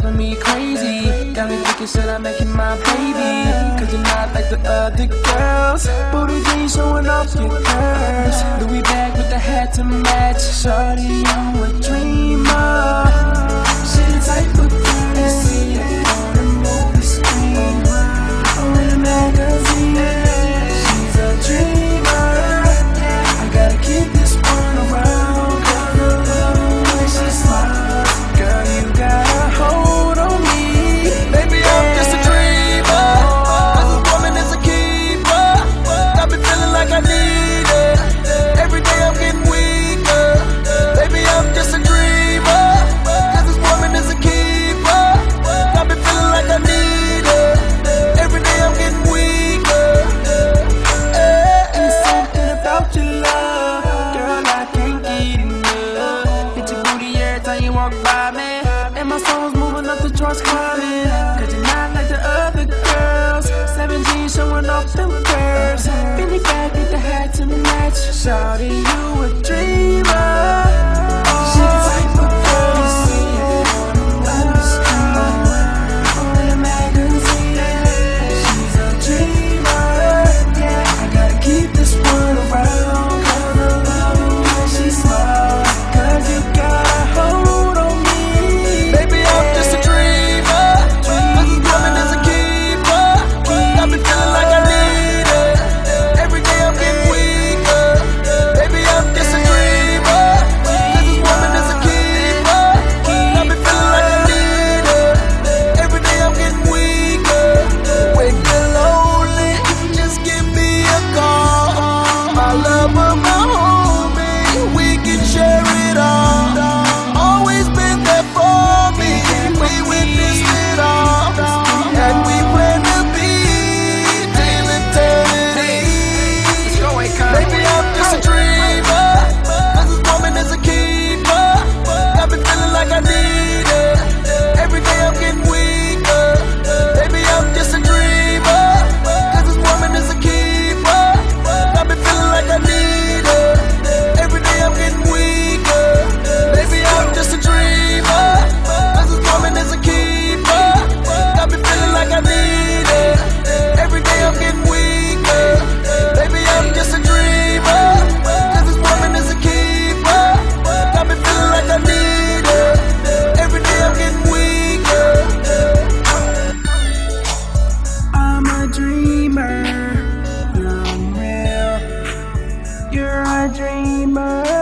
driving me crazy. Got me thinking, should I make you my baby? Cause you're not like the other girls. Booty jeans showing off your curves. Louis bag with the hat to match. Shorty, you a dreamer. shouting you a dream. dreamer.